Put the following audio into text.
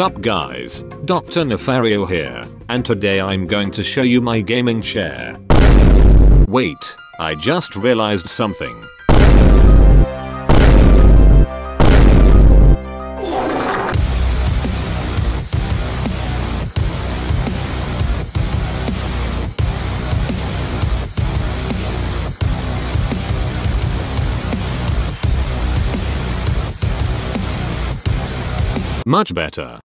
Sup guys, Dr. Nefario here, and today I'm going to show you my gaming chair. Wait, I just realized something. Much better.